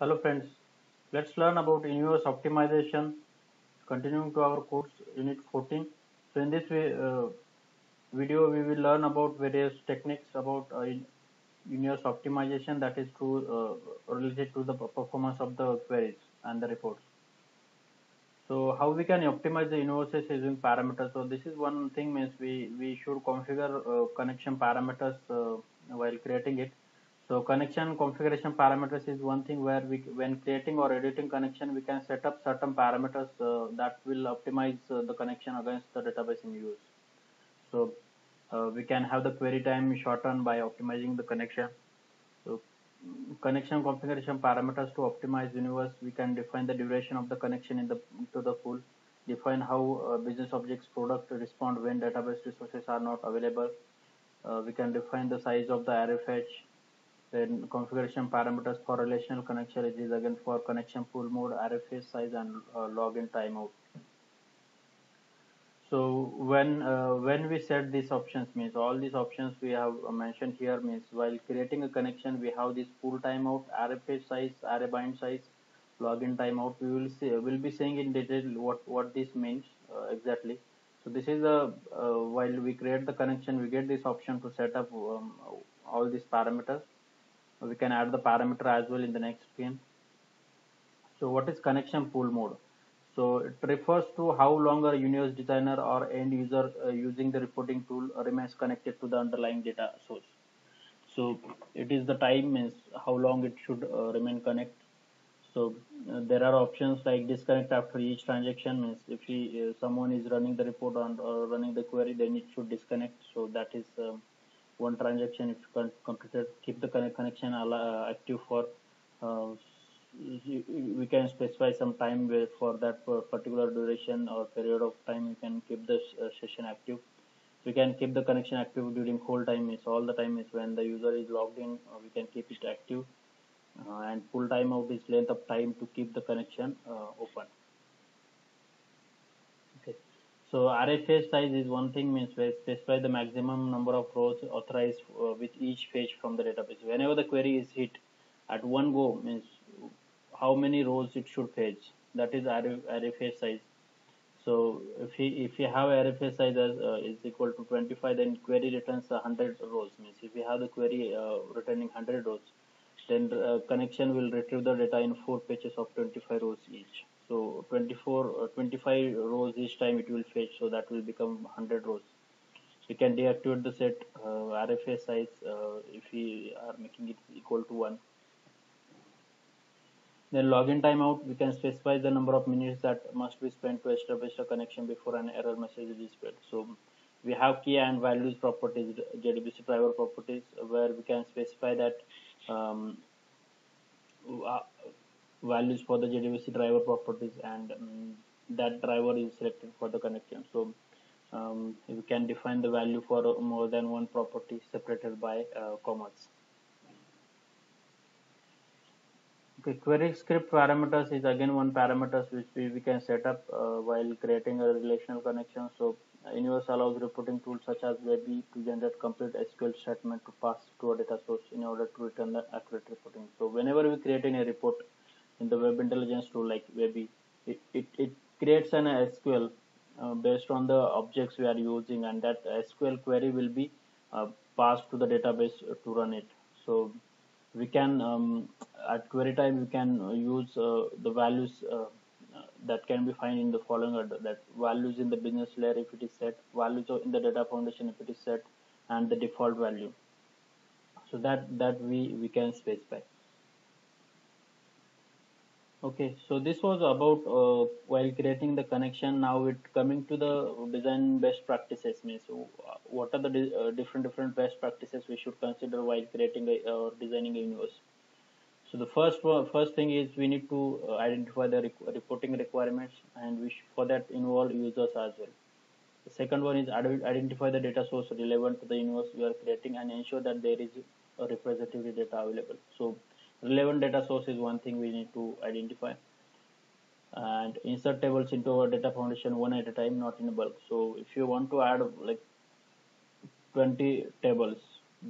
Hello friends, let's learn about universe optimization continuing to our course unit 14. So in this uh, video we will learn about various techniques about uh, universe optimization that is to uh, related to the performance of the queries and the reports. So how we can optimize the universes using parameters. So this is one thing means we, we should configure uh, connection parameters uh, while creating it so connection configuration parameters is one thing where we, when creating or editing connection, we can set up certain parameters uh, that will optimize uh, the connection against the database in use. So uh, we can have the query time shortened by optimizing the connection. So connection configuration parameters to optimize universe, we can define the duration of the connection in the to the pool, define how uh, business objects product respond when database resources are not available. Uh, we can define the size of the array fetch, then configuration parameters for relational connection is again for connection pool mode face size and uh, login timeout. So when uh, when we set these options means all these options we have mentioned here means while creating a connection we have this pool timeout face size array bind size login timeout. We will see will be saying in detail what what this means uh, exactly. So this is a uh, while we create the connection we get this option to set up um, all these parameters we can add the parameter as well in the next screen. So what is connection pool mode? So it refers to how long a universe designer or end user uh, using the reporting tool remains connected to the underlying data source. So it is the time is how long it should uh, remain connect. So uh, there are options like disconnect after each transaction means if he, uh, someone is running the report on or running the query then it should disconnect. So that is um, one transaction if you completed keep the connection uh, active for uh, we can specify some time for that particular duration or period of time you can keep the uh, session active. We can keep the connection active during whole time is all the time is when the user is logged in uh, we can keep it active. Uh, and pool timeout is length of time to keep the connection uh, open so array size is one thing means we specify the maximum number of rows authorized uh, with each page from the database. Whenever the query is hit at one go means how many rows it should fetch. That is array, array size. So if he if you have array size as, uh, is equal to 25, then query returns 100 rows. Means if you have the query uh, returning 100 rows, then uh, connection will retrieve the data in four pages of 25 rows each so 24 uh, 25 rows each time it will fetch so that will become 100 rows. We can deactivate the set uh, RFA size uh, if we are making it equal to 1 then login timeout we can specify the number of minutes that must be spent to establish a connection before an error message is displayed so we have key and values properties JDBC driver properties where we can specify that um, uh, values for the JDBC driver properties and um, that driver is selected for the connection. So um, we can define the value for more than one property separated by uh, commas. Okay, query script parameters is again one parameters which we, we can set up uh, while creating a relational connection. So Universe allows reporting tools such as Webi to generate complete SQL statement to pass to a data source in order to return the accurate reporting. So whenever we create a report, in the web intelligence tool like Webi, it, it, it creates an SQL uh, based on the objects we are using and that SQL query will be uh, passed to the database to run it. So we can um, at query time we can use uh, the values uh, that can be found in the following order that values in the business layer if it is set values in the data foundation if it is set and the default value. So that that we we can specify okay so this was about uh, while creating the connection now it coming to the design best practices means so uh, what are the uh, different different best practices we should consider while creating or designing a universe? So the first first thing is we need to uh, identify the reporting requirements and we for that involve users as well. The second one is identify the data source relevant to the universe we are creating and ensure that there is a representative data available. So relevant data source is one thing we need to identify. And insert tables into our data foundation one at a time not in bulk. So if you want to add like 20 tables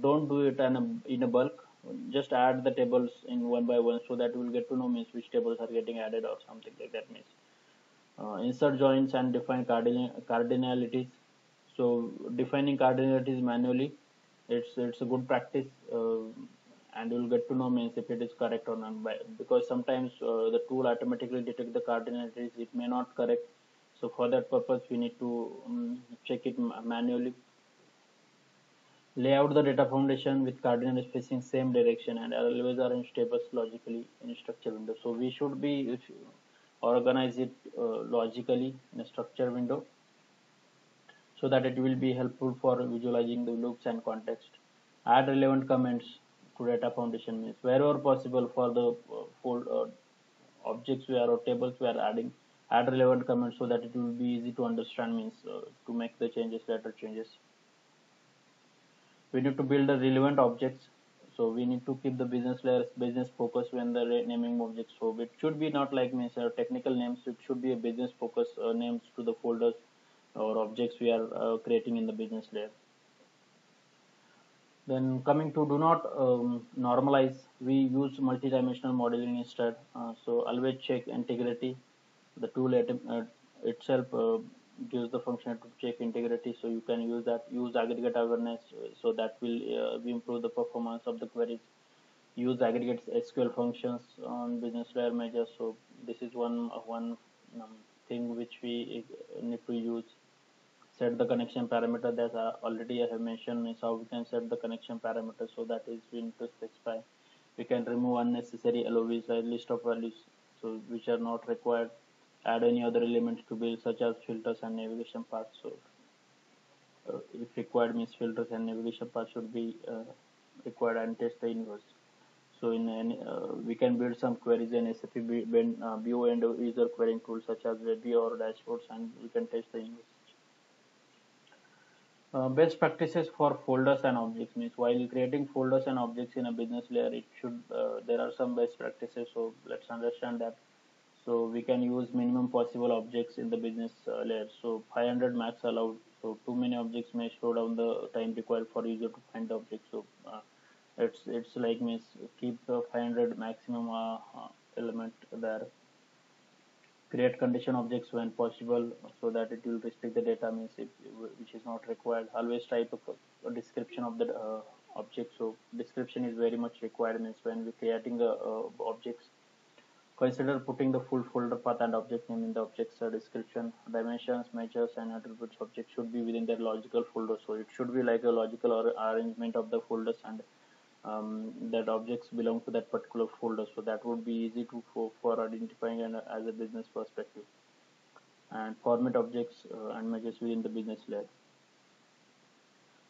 don't do it in a, in a bulk. Just add the tables in one by one so that we'll get to know means which tables are getting added or something like that means. Uh, insert joins and define cardinal cardinalities. So defining cardinalities manually it's it's a good practice. Uh, and you'll get to know means if it is correct or not. By, because sometimes uh, the tool automatically detect the cardinalities it may not correct. So for that purpose we need to um, check it manually. Lay out the data foundation with cardinal spacing same direction and always arrange tables logically in structure window. So we should be organize it uh, logically in a structure window so that it will be helpful for visualizing the loops and context. Add relevant comments to data foundation means wherever possible for the uh, uh, objects we are or tables we are adding add relevant comments so that it will be easy to understand means uh, to make the changes later changes. We need to build the relevant objects so we need to keep the business layers business focus when the naming objects. So it should be not like means uh, technical names it should be a business focus uh, names to the folders or objects we are uh, creating in the business layer then coming to do not um, normalize we use multidimensional modeling instead. Uh, so always check integrity. The tool uh, itself uh, gives the function to check integrity. So you can use that use aggregate awareness uh, so that will uh, improve the performance of the queries. Use aggregate sql functions on business layer measures. So this is one one um, thing which we uh, need to use set the connection parameter. That uh, already i have mentioned is how we can set the connection parameter so that is we need to specify we can remove unnecessary LOVs a list of values so which are not required. Add any other elements to build such as filters and navigation paths. So uh, if required means filters and navigation paths should be uh, required and test the universe. So in any, uh, we can build some queries in SAP BO and user querying tools such as Webi or dashboards and we can test the universe uh, best practices for folders and objects means while creating folders and objects in a business layer it should uh, there are some best practices so let's understand that. So we can use minimum possible objects in the business uh, layer. So 500 max allowed. So too many objects may slow down the time required for user to find the object. So uh, it's it's like means keep the 500 maximum uh, uh, element there create condition objects when possible so that it will restrict the data means if, which is not required always type a, a description of the uh, object so description is very much required means when we're creating the objects Consider putting the full folder path and object name in the object's uh, description. Dimensions, measures, and attributes object should be within their logical folder. So it should be like a logical or arrangement of the folders and um, that objects belong to that particular folder. So that would be easy to for, for identifying and as a business perspective. And format objects uh, and measures within the business layer.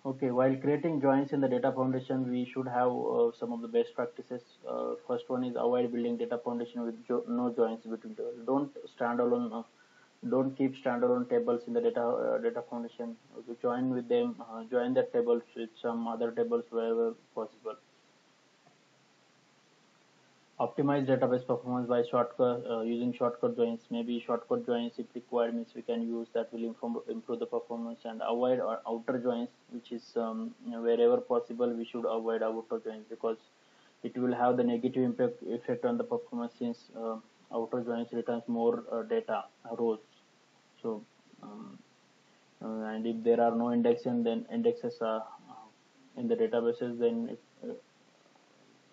Okay, while creating joins in the data foundation, we should have uh, some of the best practices. Uh, first one is avoid building data foundation with jo no joins between. Don't standalone, uh, don't keep standalone tables in the data uh, data foundation. Okay, join with them, uh, join the tables with some other tables wherever possible. Optimize database performance by shortcut uh, using shortcut joins. Maybe shortcut joins if required means we can use that will inform, improve the performance and avoid outer joins which is um, wherever possible we should avoid outer joins because it will have the negative impact effect on the performance since uh, outer joins returns more uh, data rows so um, uh, and if there are no indexes then indexes are uh, in the databases then it, uh,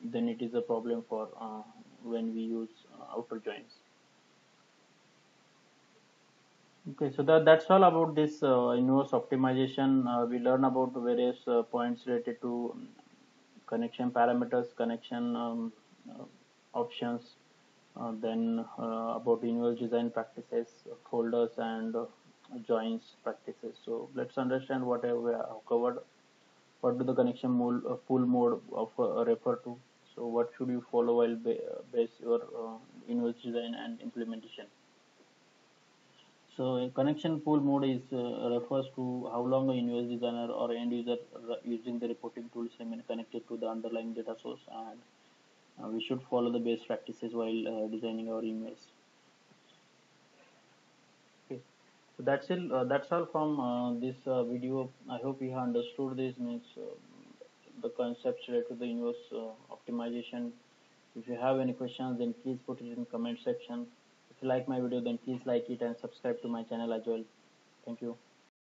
then it is a problem for when we use outer joins. Okay so that that's all about this uh, universe optimization. Uh, we learn about various uh, points related to connection parameters connection um, options Uh, then uh, about universe design practices uh, folders and joins practices. So let's understand what I have covered. What do the connection pool mode of refer to? So what should you follow while base your uh, universe design and implementation? So connection pool mode is uh, refers to how long a universe designer or end user using the reporting tools remain connected to the underlying data source and uh, we should follow the best practices while uh, designing our emails. So that's it. Uh, that's all from uh, this uh, video. I hope you have understood this means the concepts related to the universe uh, optimization. If you have any questions, then please put it in comment section. If you like my video, then please like it and subscribe to my channel as well. Thank you.